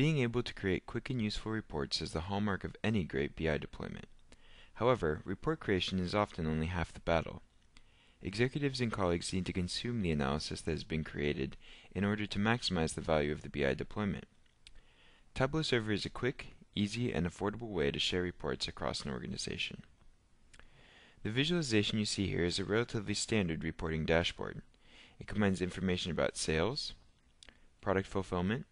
Being able to create quick and useful reports is the hallmark of any great BI deployment. However, report creation is often only half the battle. Executives and colleagues need to consume the analysis that has been created in order to maximize the value of the BI deployment. Tableau Server is a quick, easy, and affordable way to share reports across an organization. The visualization you see here is a relatively standard reporting dashboard. It combines information about sales, product fulfillment,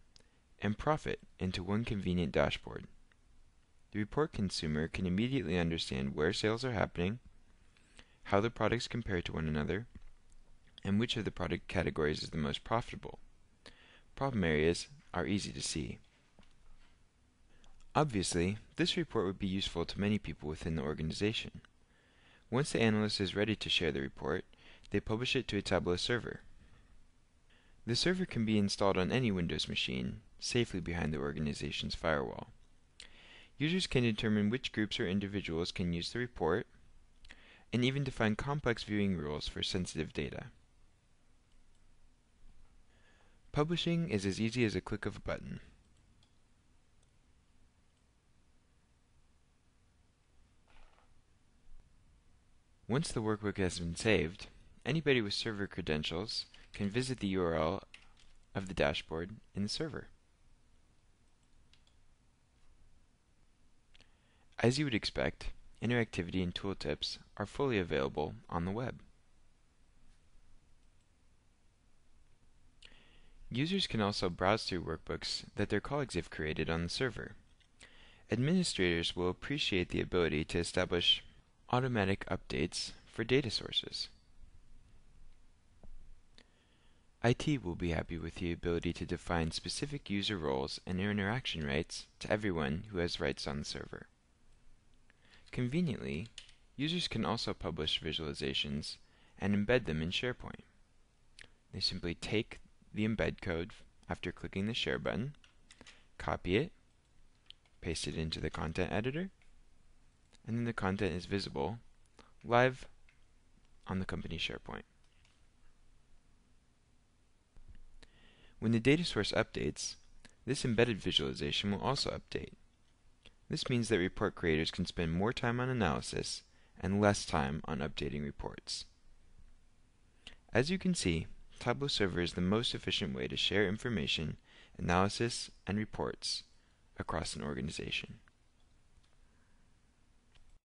and profit into one convenient dashboard. The report consumer can immediately understand where sales are happening, how the products compare to one another, and which of the product categories is the most profitable. Problem areas are easy to see. Obviously, this report would be useful to many people within the organization. Once the analyst is ready to share the report, they publish it to a Tableau server. The server can be installed on any Windows machine, safely behind the organization's firewall. Users can determine which groups or individuals can use the report, and even define complex viewing rules for sensitive data. Publishing is as easy as a click of a button. Once the workbook has been saved, anybody with server credentials can visit the URL of the dashboard in the server. As you would expect, interactivity and tooltips are fully available on the web. Users can also browse through workbooks that their colleagues have created on the server. Administrators will appreciate the ability to establish automatic updates for data sources. IT will be happy with the ability to define specific user roles and interaction rights to everyone who has rights on the server. Conveniently, users can also publish visualizations and embed them in SharePoint. They simply take the embed code after clicking the Share button, copy it, paste it into the content editor, and then the content is visible live on the company SharePoint. When the data source updates, this embedded visualization will also update. This means that report creators can spend more time on analysis and less time on updating reports. As you can see, Tableau Server is the most efficient way to share information, analysis, and reports across an organization.